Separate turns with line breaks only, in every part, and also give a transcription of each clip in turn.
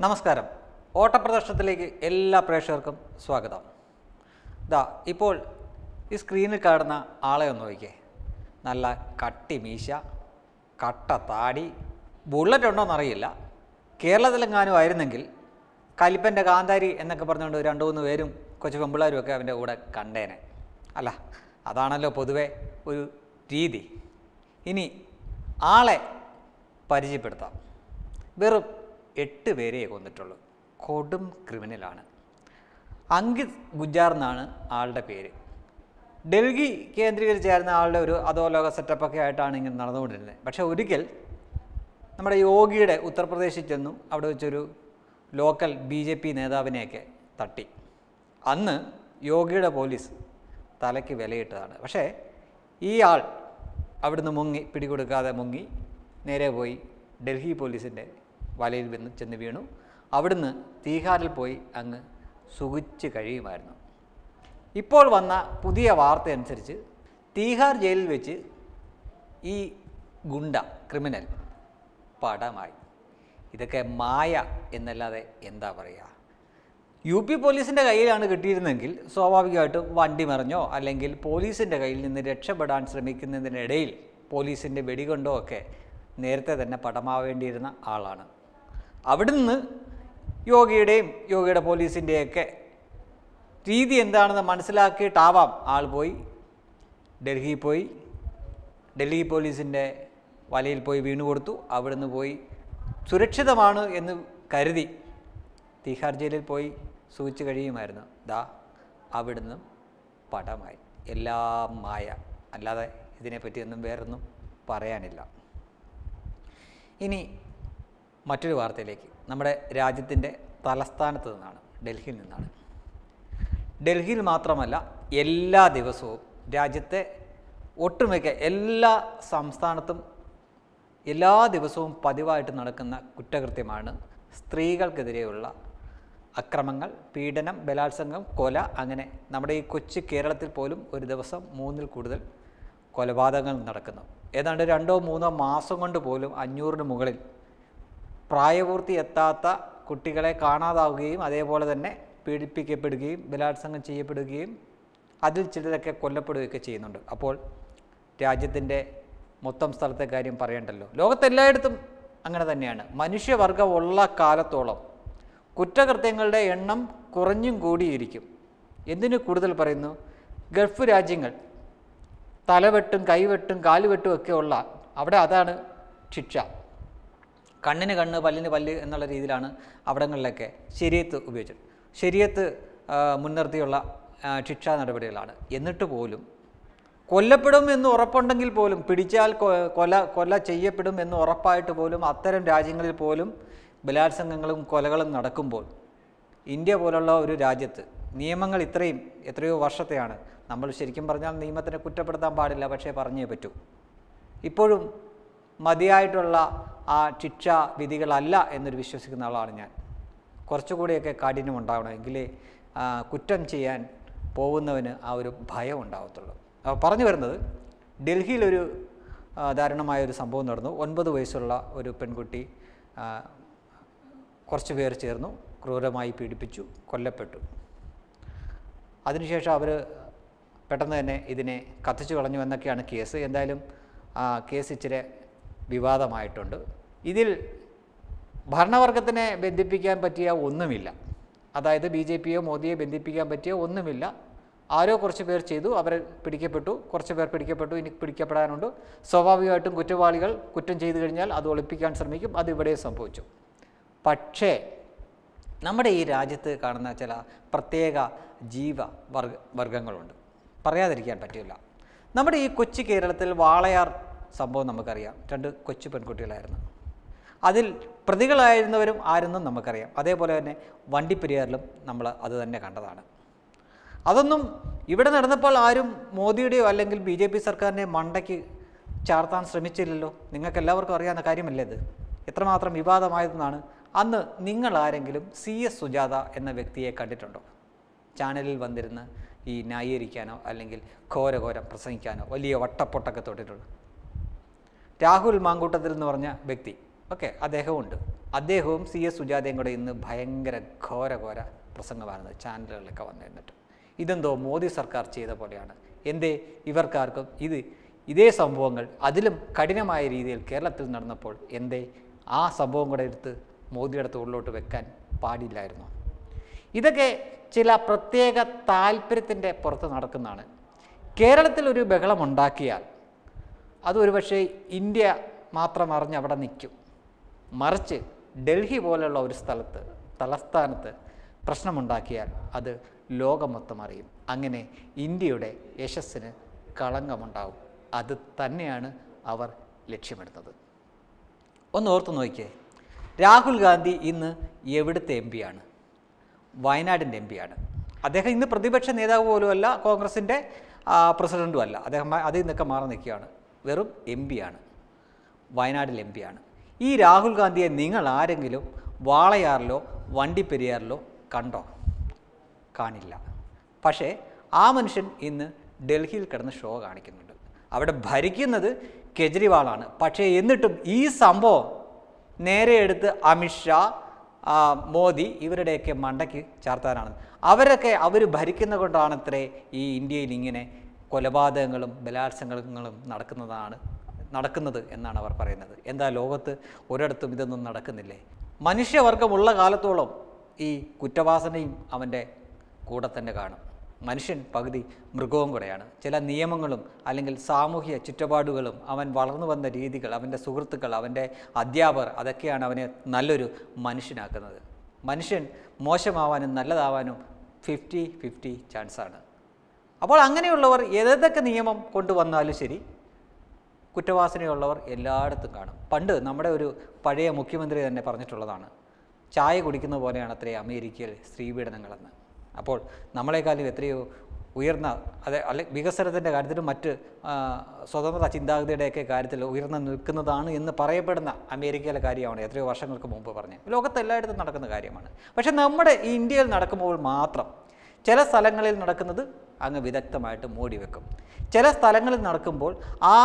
നമസ്കാരം. ഓട്ടപ്രദർശനത്തിലേക്ക് എല്ലാ പ്രേക്ഷകർക്കും സ്വാഗതം. ദാ ഇപ്പോൾ ഈ സ്ക്രീനിൽ കാണുന്ന ആളെ ഒന്ന് നോക്കിയേ നല്ല കട്ടി മീശ കട്ട താടി ബുള്ളറ്റ് ഉണ്ടോയെന്നറിയില്ല കേരളത്തിലെങ്ങാനും ആയിരുന്നെങ്കിൽ കലിപ്പന്റെ കാന്താരി എന്നൊക്കെ പറഞ്ഞുകൊണ്ട് രണ്ടു മൂന്ന് പേരും കൊച്ചു പെമ്പിള്ളാരും ഒക്കെ അവന്റെ കൂടെ കണ്ടേനെ. അല്ല അതാണല്ലോ പൊതുവെ ഒരു രീതി. ഇനി ആളെ പരിചയപ്പെടുത്താം. വെറും എട്ട് പേരെ കൊന്നിട്ടുള്ളൂ. കൊടും ക്രിമിനലാണ്. അങ്കിത് ഗുജാർ എന്നാണ് ആളുടെ പേര്. ഡൽഹി കേന്ദ്രീകരിച്ചായിരുന്ന ആളുടെ ഒരു അധോലോക സെറ്റപ്പൊക്കെ ആയിട്ടാണ് ഇങ്ങനെ നടന്നുകൊണ്ടിരുന്നത്. പക്ഷേ ഒരിക്കൽ നമ്മുടെ യോഗിയുടെ ഉത്തർപ്രദേശിൽ ചെന്നു അവിടെ വെച്ചൊരു ലോക്കൽ ബി ജെ പി നേതാവിനെയൊക്കെ തട്ടി. അന്ന് യോഗിയുടെ പോലീസ് തലയ്ക്ക് വിലയിട്ടതാണ്. പക്ഷേ ഈ ആൾ അവിടുന്ന് മുങ്ങി പിടികൊടുക്കാതെ മുങ്ങി നേരെ പോയി ഡൽഹി പോലീസിന്റെ വലയിൽ വന്ന് ചെന്ന് വീണു. അവിടുന്ന് തീഹാറിൽ പോയി അങ്ങ് സുഖിച്ച് കഴിയുമായിരുന്നു. ഇപ്പോൾ വന്ന പുതിയ വാർത്ത അനുസരിച്ച് തീഹാർ ജയിലിൽ വെച്ച് ഈ ഗുണ്ട ക്രിമിനൽ പടമായി. ഇതൊക്കെ മായ എന്നല്ലാതെ എന്താ പറയുക യു പി പോലീസിന്റെ കയ്യിലാണ് കിട്ടിയിരുന്നെങ്കിൽ സ്വാഭാവികമായിട്ടും വണ്ടി മറിഞ്ഞോ അല്ലെങ്കിൽ പോലീസിന്റെ കയ്യിൽ നിന്ന് രക്ഷപ്പെടാൻ ശ്രമിക്കുന്നതിനിടയിൽ പോലീസിന്റെ വെടികൊണ്ടോ ഒക്കെ നേരത്തെ തന്നെ പടമാവേണ്ടിയിരുന്ന ആളാണ്. അവിടുന്ന് യോഗിയുടെയും യോഗിയുടെ പോലീസിന്റെയൊക്കെ രീതി എന്താണെന്ന് മനസ്സിലാക്കിയിട്ടാവാം ആൾ പോയി. ഡൽഹിയിൽ പോയി. ഡൽഹി പോലീസിന്റെ വലയിൽ പോയി വീണു കൊടുത്തു. അവിടുന്ന് പോയി. സുരക്ഷിതമാണ് എന്ന് കരുതി തീഹാർ ജയിലിൽ പോയി സൂചിച്ച് കഴിയുമായിരുന്നു. ദാ അവിടുന്ന് പടമായി. എല്ലാം മായ. അല്ലാതെ ഇതിനെപ്പറ്റിയൊന്നും വേറൊന്നും പറയാനില്ല. ഇനി മറ്റൊരു വാർത്തയിലേക്ക്. നമ്മുടെ രാജ്യത്തിന്റെ തലസ്ഥാനത്ത് നിന്നാണ് ഡൽഹിയിൽ നിന്നാണ്. ഡൽഹിയിൽ മാത്രമല്ല എല്ലാ ദിവസവും രാജ്യത്തെ ഒട്ടുമിക്ക എല്ലാ സംസ്ഥാനത്തും എല്ലാ ദിവസവും പതിവായിട്ട് നടക്കുന്ന കുറ്റകൃത്യമാണ് സ്ത്രീകൾക്കെതിരെയുള്ള അക്രമങ്ങൾ പീഡനം ബലാത്സംഗം കൊല. അങ്ങനെ നമ്മുടെ ഈ കൊച്ചു കേരളത്തിൽ പോലും ഒരു ദിവസം മൂന്നിൽ കൂടുതൽ കൊലപാതകങ്ങൾ നടക്കുന്നു. ഏതാണ്ട് രണ്ടോ മൂന്നോ മാസം കൊണ്ട് പോലും അഞ്ഞൂറിന് മുകളിൽ പ്രായപൂർത്തി എത്താത്ത കുട്ടികളെ കാണാതാവുകയും അതേപോലെ തന്നെ പീഡിപ്പിക്കപ്പെടുകയും ബലാത്സംഗം ചെയ്യപ്പെടുകയും അതിൽ ചിലരൊക്കെ കൊല്ലപ്പെടുകയൊക്കെ ചെയ്യുന്നുണ്ട്. അപ്പോൾ രാജ്യത്തിന്റെ മൊത്തം സ്ഥലത്തെ കാര്യം പറയണ്ടല്ലോ. ലോകത്തെല്ലായിടത്തും അങ്ങനെ തന്നെയാണ്. മനുഷ്യവർഗമുള്ള കാലത്തോളം കുറ്റകൃത്യങ്ങളുടെ എണ്ണം കുറഞ്ഞും കൂടിയിരിക്കും. എന്തിനു കൂടുതൽ പറയുന്നു? ഗൾഫ് രാജ്യങ്ങൾ തലവെട്ടും കൈവെട്ടും കാലുവെട്ടും ഒക്കെ ഉള്ള അവിടെ അതാണ് ശിക്ഷ. കണ്ണിന് കണ്ണ് പല്ലിന് പല്ല് എന്നുള്ള രീതിയിലാണ് അവിടങ്ങളിലൊക്കെ ശരിയത്ത് ഉപയോഗിച്ചത്. ശരിയത്ത് മുൻനിർത്തിയുള്ള ശിക്ഷാ നടപടികളാണ്. എന്നിട്ട് പോലും കൊല്ലപ്പെടും എന്ന് ഉറപ്പുണ്ടെങ്കിൽ പോലും പിടിച്ചാൽ കൊല കൊല ചെയ്യപ്പെടും എന്ന് ഉറപ്പായിട്ട് പോലും അത്തരം രാജ്യങ്ങളിൽ പോലും ബലാത്സംഗങ്ങളും കൊലകളും നടക്കുമ്പോൾ ഇന്ത്യ പോലുള്ള ഒരു രാജ്യത്ത് നിയമങ്ങൾ ഇത്രയും എത്രയോ വർഷത്തെയാണ് നമ്മൾ ശരിക്കും പറഞ്ഞാൽ നിയമത്തിനെ കുറ്റപ്പെടുത്താൻ പാടില്ല പക്ഷേ പറഞ്ഞേ പറ്റൂ. ഇപ്പോഴും മതിയായിട്ടുള്ള ആ ശിക്ഷാ വിധികളല്ല എന്നൊരു വിശ്വസിക്കുന്ന ആളാണ് ഞാൻ. കുറച്ചുകൂടിയൊക്കെ കാഠിന്യം ഉണ്ടാവണം. എങ്കിലേ കുറ്റം ചെയ്യാൻ പോകുന്നവന് ആ ഒരു ഭയം ഉണ്ടാവത്തുള്ളൂ. അപ്പോൾ പറഞ്ഞു വരുന്നത് ഡൽഹിയിലൊരു ദാരുണമായ ഒരു സംഭവം നടന്നു. ഒൻപത് വയസ്സുള്ള ഒരു പെൺകുട്ടി കുറച്ച് പേർ ചേർന്നു ക്രൂരമായി പീഡിപ്പിച്ചു കൊല്ലപ്പെട്ടു. അതിനുശേഷം അവർ പെട്ടെന്ന് തന്നെ ഇതിനെ കത്തിച്ചു കളഞ്ഞു എന്നൊക്കെയാണ് കേസ്. എന്തായാലും കേസ് ഇച്ചിരി വിവാദമായിട്ടുണ്ട്. ഇതിൽ ഭരണവർഗത്തിനെ ബന്ധിപ്പിക്കാൻ പറ്റിയ ഒന്നുമില്ല. അതായത് ബി ജെ പിയോ മോദിയെ ബന്ധിപ്പിക്കാൻ പറ്റിയ ഒന്നുമില്ല. ആരോ കുറച്ച് പേർ ചെയ്തു. അവരെ പിടിക്കപ്പെട്ടു. കുറച്ച് പേർ പിടിക്കപ്പെട്ടു. ഇനി പിടിക്കപ്പെടാനുണ്ട്. സ്വാഭാവികമായിട്ടും കുറ്റവാളികൾ കുറ്റം ചെയ്തു കഴിഞ്ഞാൽ അത് ഒളിപ്പിക്കാൻ ശ്രമിക്കും. അത് ഇവിടെ സംഭവിച്ചു. പക്ഷേ നമ്മുടെ ഈ രാജ്യത്ത് കാണുന്ന ചില പ്രത്യേക ജീവ വർഗ വർഗങ്ങളുണ്ട്. പറയാതിരിക്കാൻ പറ്റില്ല. നമ്മുടെ ഈ കൊച്ചു കേരളത്തിൽ വാളയാർ സംഭവം നമുക്കറിയാം. രണ്ട് കൊച്ചു പെൺകുട്ടികളായിരുന്നു. അതിൽ പ്രതികളായിരുന്നവരും ആരെന്നും നമുക്കറിയാം. അതേപോലെ തന്നെ വണ്ടിപ്പെരിയാറിലും നമ്മൾ അത് തന്നെ കണ്ടതാണ്. അതൊന്നും ഇവിടെ നടന്നപ്പോൾ ആരും മോദിയുടെയോ അല്ലെങ്കിൽ ബി ജെ പി സർക്കാരിന്റെ മണ്ടയ്ക്ക് ചാർത്താൻ ശ്രമിച്ചില്ലല്ലോ? നിങ്ങൾക്ക് എല്ലാവർക്കും അറിയാവുന്ന കാര്യമല്ലേ ഇത്? എത്രമാത്രം വിവാദമായതെന്നാണ് അന്ന് നിങ്ങൾ ആരെങ്കിലും സി എസ് സുജാത എന്ന വ്യക്തിയെ കണ്ടിട്ടുണ്ടോ? ചാനലിൽ വന്നിരുന്ന് ഈ ന്യായീകരിക്കാനോ അല്ലെങ്കിൽ ഘോരഘോരം പ്രസംഗിക്കാനോ വലിയ വട്ടപ്പൊട്ടൊക്കെ തൊട്ടിട്ടുണ്ട്. രാഹുൽ മാങ്കൂട്ടത്തിൽ എന്ന് പറഞ്ഞ വ്യക്തി ഓക്കെ അദ്ദേഹമുണ്ട് അദ്ദേഹവും സി എസ് സുജാതയും കൂടെ ഇന്ന് ഭയങ്കര ഘോര ഘോര പ്രസംഗമായിരുന്നു ചാനലുകളിലൊക്കെ വന്നിരുന്നിട്ട്. ഇതെന്തോ മോദി സർക്കാർ ചെയ്ത പോലെയാണ്. എന്തേ? ഇവർക്കാർക്കും ഇത് ഇതേ സംഭവങ്ങൾ അതിലും കഠിനമായ രീതിയിൽ കേരളത്തിൽ നടന്നപ്പോൾ എന്തേ? ആ സംഭവം കൂടെ എടുത്ത് മോദിയുടെ തോളിലോട്ട് വെക്കാൻ പാടില്ലായിരുന്നു. ഇതൊക്കെ ചില പ്രത്യേക താല്പര്യത്തിന്റെ പുറത്ത് നടക്കുന്നതാണ്. കേരളത്തിൽ ഒരു ബഹളമുണ്ടാക്കിയാൽ അത് ഒരുപക്ഷെ ഇന്ത്യ മാത്രം അറിഞ്ഞ് അവിടെ നിൽക്കും. മറിച്ച് ഡൽഹി പോലെയുള്ള ഒരു സ്ഥലത്ത് തലസ്ഥാനത്ത് പ്രശ്നമുണ്ടാക്കിയാൽ അത് ലോകം മൊത്തം അറിയും. അങ്ങനെ ഇന്ത്യയുടെ യശസ്സിന് കളങ്കമുണ്ടാവും. അത് തന്നെയാണ് അവർ ലക്ഷ്യമിടുന്നത്. ഒന്ന് ഓർത്ത് നോക്കിയേ. രാഹുൽ ഗാന്ധി ഇന്ന് എവിടുത്തെ എം പിയാണ് വയനാടിന്റെ എം പിയാണ് അദ്ദേഹം ഇന്ന് പ്രതിപക്ഷ നേതാവ് പോലുമല്ല കോൺഗ്രസിന്റെ പ്രസിഡന്റും അല്ല അദ്ദേഹം അതിൽ നിന്നൊക്കെ മാറി നിൽക്കുകയാണ്. വെറും എം പിയാണ് വയനാടിൽ എം പിയാണ് ഈ രാഹുൽ ഗാന്ധിയെ നിങ്ങൾ ആരെങ്കിലും വാളയാറിലോ വണ്ടിപ്പെരിയാറിലോ കണ്ടോ? കാണില്ല. പക്ഷേ ആ മനുഷ്യൻ ഇന്ന് ഡൽഹിയിൽ കിടന്ന് ഷോ കാണിക്കുന്നുണ്ട്. അവിടെ ഭരിക്കുന്നത് കെജ്രിവാളാണ്. പക്ഷേ എന്നിട്ടും ഈ സംഭവം നേരെ എടുത്ത് അമിത്ഷാ മോദി ഇവരുടെയൊക്കെ മണ്ടയ്ക്ക് ചാർത്താനാണ്. അവരൊക്കെ അവർ ഭരിക്കുന്ന കൊണ്ടാണത്രേ ഈ ഇന്ത്യയിൽ ഇങ്ങനെ കൊലപാതകങ്ങളും ബലാത്സംഗങ്ങളും നടക്കുന്നതാണ് നടക്കുന്നത് എന്നാണ് അവർ പറയുന്നത്. എന്താ ലോകത്ത് ഒരിടത്തും ഇതൊന്നും നടക്കുന്നില്ലേ? മനുഷ്യവർഗമുള്ള കാലത്തോളം ഈ കുറ്റവാസനയും അവന്റെ കൂടെ തന്നെ കാണും. മനുഷ്യൻ പകുതി മൃഗവും കൂടെയാണ്. ചില നിയമങ്ങളും അല്ലെങ്കിൽ സാമൂഹ്യ ചുറ്റുപാടുകളും അവൻ വളർന്നു വന്ന രീതികൾ അവന്റെ സുഹൃത്തുക്കൾ അവന്റെ അധ്യാപകർ അതൊക്കെയാണ് അവനെ നല്ലൊരു മനുഷ്യനാക്കുന്നത്. മനുഷ്യൻ മോശമാവാനും നല്ലതാവാനും ഫിഫ്റ്റി ഫിഫ്റ്റി ചാൻസാണ് അപ്പോൾ അങ്ങനെയുള്ളവർ ഏതൊക്കെ നിയമം കൊണ്ടുവന്നാലും ശരി കുറ്റവാസനയുള്ളവർ എല്ലായിടത്തും കാണും. പണ്ട് നമ്മുടെ ഒരു പഴയ മുഖ്യമന്ത്രി തന്നെ പറഞ്ഞിട്ടുള്ളതാണ് ചായ കുടിക്കുന്ന പോലെയാണ് അത്രേ അമേരിക്കയിൽ സ്ത്രീപീഡനങ്ങളെന്ന്. അപ്പോൾ നമ്മളെക്കാളും എത്രയോ ഉയർന്ന അതെ അല്ലെ വികസനത്തിന്റെ കാര്യത്തിലും മറ്റ് സ്വതന്ത്ര ചിന്താഗതിയുടെയൊക്കെ കാര്യത്തിൽ ഉയർന്നു നിൽക്കുന്നതാണ് എന്ന് പറയപ്പെടുന്ന അമേരിക്കയിലെ കാര്യമാണ് എത്രയോ വർഷങ്ങൾക്ക് മുമ്പ് പറഞ്ഞത് ലോകത്ത് എല്ലായിടത്തും നടക്കുന്ന കാര്യമാണ്. പക്ഷേ നമ്മുടെ ഈ ഇന്ത്യയിൽ നടക്കുമ്പോൾ മാത്രം ചില സ്ഥലങ്ങളിൽ നടക്കുന്നത് അങ്ങ് വിദഗ്ധമായിട്ട് മൂടി വെക്കും ചില സ്ഥലങ്ങളിൽ നടക്കുമ്പോൾ ആ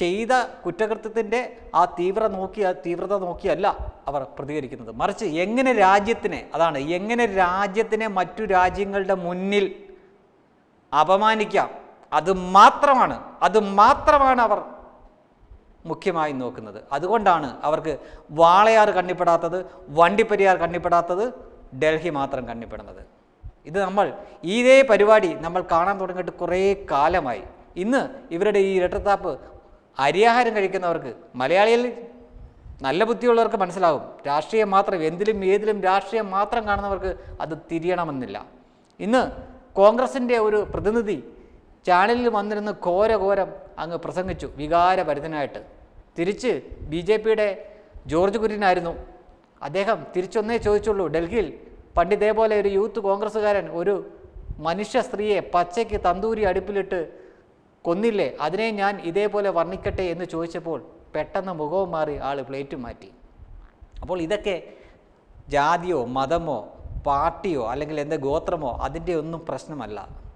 ചെയ്ത കുറ്റകൃത്യത്തിന്റെ ആ തീവ്ര നോക്കി തീവ്രത നോക്കിയല്ല അവർ പ്രതികരിക്കുന്നത്. മറിച്ച് എങ്ങനെ രാജ്യത്തിനെ അതാണ് എങ്ങനെ രാജ്യത്തിനെ മറ്റു രാജ്യങ്ങളുടെ മുന്നിൽ അപമാനിക്കാം അത് മാത്രമാണ് അത് മാത്രമാണ് അവർ മുഖ്യമായി നോക്കുന്നത്. അതുകൊണ്ടാണ് അവർക്ക് വാളയാർ കണ്ണിപ്പെടാത്തത് വണ്ടിപ്പെരിയാർ കണ്ണിപ്പെടാത്തത് ഡൽഹി മാത്രം കണ്ണിപ്പെടുന്നത്. ഇത് നമ്മൾ ഇതേ പരിപാടി നമ്മൾ കാണാൻ തുടങ്ങിയിട്ട് കുറേ കാലമായി. ഇന്ന് ഇവരുടെ ഈ ഇരട്ടത്താപ്പ് അരിയാഹാരം കഴിക്കുന്നവർക്ക് മലയാളിയിൽ നല്ല ബുദ്ധിയുള്ളവർക്ക് മനസ്സിലാവും. രാഷ്ട്രീയം മാത്രം എന്തിലും ഏതിലും രാഷ്ട്രീയം മാത്രം കാണുന്നവർക്ക് അത് തിരിയണമെന്നില്ല. ഇന്ന് കോൺഗ്രസിന്റെ ഒരു പ്രതിനിധി ചാനലിൽ വന്നിരുന്ന് ഘോര ഘോരം അങ്ങ് പ്രസംഗിച്ചു വികാരഭരിതനായിട്ട്. തിരിച്ച് ബി ജെ പിയുടെ ജോർജ് കുര്യനായിരുന്നു. അദ്ദേഹം തിരിച്ചൊന്നേ ചോദിച്ചുള്ളൂ ഡൽഹിയിൽ പണ്ട് ഇതേപോലെ ഒരു യൂത്ത് കോൺഗ്രസ്സുകാരൻ ഒരു മനുഷ്യ സ്ത്രീയെ പച്ചയ്ക്ക് തന്തൂരി അടുപ്പിലിട്ട് കൊന്നില്ലേ? അതിനെ ഞാൻ ഇതേപോലെ വർണിക്കട്ടെ എന്ന് ചോദിച്ചപ്പോൾ പെട്ടെന്ന് മുഖവും മാറി ആൾ പ്ലേറ്റ് മാറ്റി. അപ്പോൾ ഇതൊക്കെ ജാതിയോ മതമോ പാർട്ടിയോ അല്ലെങ്കിൽ എന്ത് ഗോത്രമോ അതിന്റെ ഒന്നും പ്രശ്നമല്ല.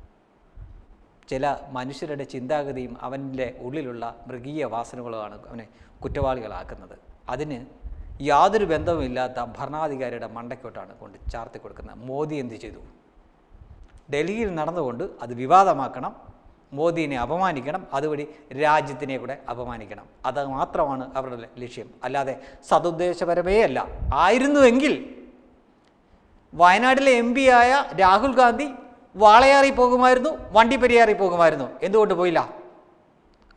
ചില മനുഷ്യരുടെ ചിന്താഗതിയും അവന്റെ ഉള്ളിലുള്ള മൃഗീയ വാസനകളുമാണ് അവനെ കുറ്റവാളികളാക്കുന്നത്. അതിന് യാതൊരു ബന്ധവുമില്ലാത്ത ഭരണാധികാരിയുടെ മണ്ടയ്ക്കോട്ടാണ് കൊണ്ട് ചാർത്തി കൊടുക്കുന്നത്. മോദി എന്ത് ചെയ്തു? ഡൽഹിയിൽ നടന്നുകൊണ്ട് അത് വിവാദമാക്കണം. മോദിനെ അപമാനിക്കണം അതുവഴി രാജ്യത്തിനെ കൂടെ അപമാനിക്കണം. അത് മാത്രമാണ് അവരുടെ ലക്ഷ്യം. അല്ലാതെ സതുദ്ദേശപരമേ അല്ല. ആയിരുന്നുവെങ്കിൽ വയനാട്ടിലെ എം ആയ രാഹുൽ ഗാന്ധി വാളയാറി പോകുമായിരുന്നു വണ്ടിപ്പെരിയാറി പോകുമായിരുന്നു. എന്തുകൊണ്ട് പോയില്ല?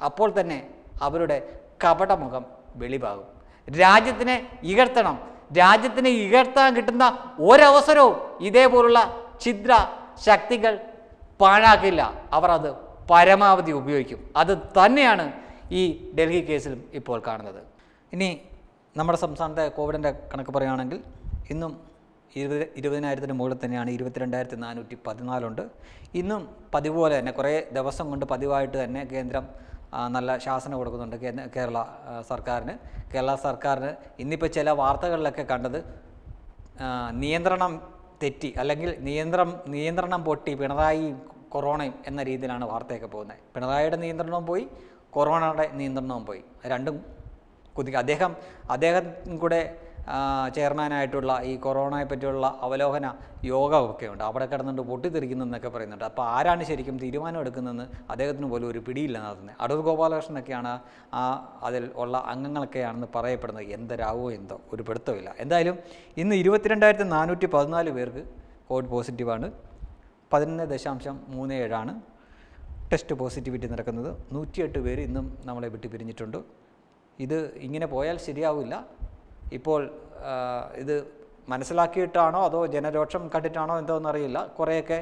അപ്പോൾ തന്നെ അവരുടെ കപടമുഖം വെളിവാകും. രാജ്യത്തിനെ ഇകഴ്ത്തണം. രാജ്യത്തിനെ ഇകഴ്ത്താൻ കിട്ടുന്ന ഒരവസരവും ഇതേപോലുള്ള ഛിദ്ര ശക്തികൾ പാഴാക്കില്ല. അവർ അത് പരമാവധി ഉപയോഗിക്കും. അത് തന്നെയാണ് ഈ ഡൽഹി കേസിലും ഇപ്പോൾ കാണുന്നത്. ഇനി നമ്മുടെ സംസ്ഥാനത്തെ കോവിഡിന്റെ കണക്ക് പറയുകയാണെങ്കിൽ ഇന്നും ഇരുപത് ഇരുപതിനായിരത്തിന് മുകളിൽ തന്നെയാണ് ഇരുപത്തിരണ്ടായിരത്തി നാനൂറ്റി പതിനാലുണ്ട് ഇന്നും പതിവ് പോലെ തന്നെ കുറേ ദിവസം കൊണ്ട് പതിവായിട്ട് തന്നെ കേന്ദ്രം നല്ല ശാസനം കൊടുക്കുന്നുണ്ട് കേരള സർക്കാരിന്. കേരള സർക്കാരിന് ഇന്നിപ്പോൾ ചില വാർത്തകളിലൊക്കെ കണ്ടത് നിയന്ത്രണം തെറ്റി അല്ലെങ്കിൽ നിയന്ത്രണം നിയന്ത്രണം പൊട്ടി പിണറായിയും കൊറോണയും എന്ന രീതിയിലാണ് വാർത്തയൊക്കെ പോകുന്നത്. പിണറായിയുടെ നിയന്ത്രണവും പോയി കൊറോണയുടെ നിയന്ത്രണവും പോയി. രണ്ടും കുതിക്കുക അദ്ദേഹം അദ്ദേഹം കൂടെ ചെയർമാനായിട്ടുള്ള ഈ കൊറോണയെ പറ്റിയുള്ള അവലോകന യോഗമൊക്കെ ഉണ്ട്. അവിടെ കിടന്നുകൊണ്ട് പൊട്ടിത്തെറിക്കുന്നതെന്നൊക്കെ പറയുന്നുണ്ട്. അപ്പോൾ ആരാണ് ശരിക്കും തീരുമാനം എടുക്കുന്നതെന്ന് അദ്ദേഹത്തിന് പോലും ഒരു പിടിയില്ല നടത്തുന്നത് അടൂർ ഗോപാലകൃഷ്ണനൊക്കെയാണ് ആ അതിൽ ഉള്ള അംഗങ്ങളൊക്കെയാണെന്ന് പറയപ്പെടുന്നത്. എന്തരാവോ എന്തോ. ഒരു പിടുത്തമില്ല എന്തായാലും ഇന്ന് ഇരുപത്തിരണ്ടായിരത്തി നാനൂറ്റി പതിനാല് പേർക്ക് കോവിഡ് പോസിറ്റീവാണ്. പതിനൊന്ന് ദശാംശം മൂന്ന് ഏഴാണ് ടെസ്റ്റ് പോസിറ്റിവിറ്റി നടക്കുന്നത്. നൂറ്റിയെട്ട് പേര് ഇന്നും നമ്മളെ വിട്ടു പിരിഞ്ഞിട്ടുണ്ട് ഇത് ഇങ്ങനെ പോയാൽ ശരിയാവില്ല. ഇപ്പോൾ ഇത് മനസ്സിലാക്കിയിട്ടാണോ അതോ ജനരോക്ഷം കണ്ടിട്ടാണോ എന്തോന്ന് അറിയില്ല. കുറേയൊക്കെ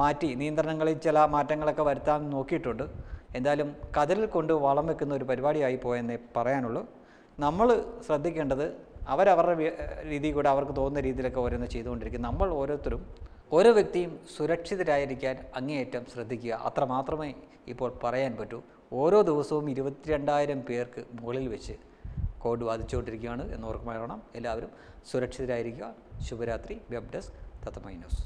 മാറ്റി നിയന്ത്രണങ്ങളിൽ ചില മാറ്റങ്ങളൊക്കെ വരുത്താൻ നോക്കിയിട്ടുണ്ട്. എന്തായാലും കതിരിൽ കൊണ്ട് വളം വെക്കുന്ന ഒരു പരിപാടിയായി പോയെന്നേ പറയാനുള്ളൂ. നമ്മൾ ശ്രദ്ധിക്കേണ്ടത് അവരവരുടെ രീതിയിൽ രീതി കൂടെ അവർക്ക് തോന്നുന്ന രീതിയിലൊക്കെ ഓരോന്ന് ചെയ്തുകൊണ്ടിരിക്കും. നമ്മൾ ഓരോരുത്തരും ഓരോ വ്യക്തിയും സുരക്ഷിതരായിരിക്കാൻ അങ്ങേയറ്റം ശ്രദ്ധിക്കുക. അത്ര മാത്രമേ ഇപ്പോൾ പറയാൻ പറ്റൂ. ഓരോ ദിവസവും ഇരുപത്തിരണ്ടായിരം പേർക്ക് മുകളിൽ വെച്ച് കോവിഡ് ബാധിച്ചുകൊണ്ടിരിക്കുകയാണ് എന്ന് ഓർമ്മ വേണം എല്ലാവരും സുരക്ഷിതരായിരിക്കുക. ശുഭരാത്രി. Web desk Tatwamayi news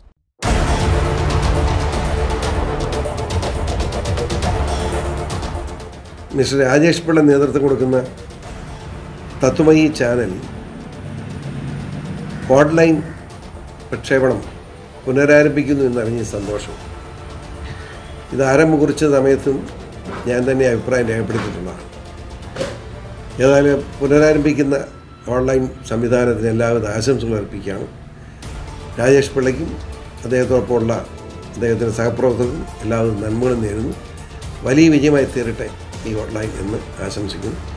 mister Rajesh Pillai നേതൃത്വം കൊടുക്കുന്ന തത്വമയി ചാനൽ ഓൺലൈൻ പ്രക്ഷേപണം പുനരാരംഭിക്കുന്നു എന്നറിഞ്ഞ സന്തോഷം. ഇത് ആരംഭം കുറിച്ച സമയത്തും ഞാൻ തന്നെ അഭിപ്രായം രേഖപ്പെടുത്തിയിട്ടുള്ളതാണ് ഏതായാലും പുനരാരംഭിക്കുന്ന ഓൺലൈൻ സംവിധാനത്തിന് എല്ലാവിധ ആശംസകൾ അർപ്പിക്കുകയാണ്. രാജേഷ് പിള്ളയ്ക്കും അദ്ദേഹത്തോടൊപ്പമുള്ള അദ്ദേഹത്തിന്റെ സഹപ്രവർത്തകർക്കും എല്ലാവിധ നന്മകളും നേരുന്നു. വലിയ വിജയമായി തീരട്ടെ ഈ ഓൺലൈൻ എന്ന് ആശംസിക്കുന്നു.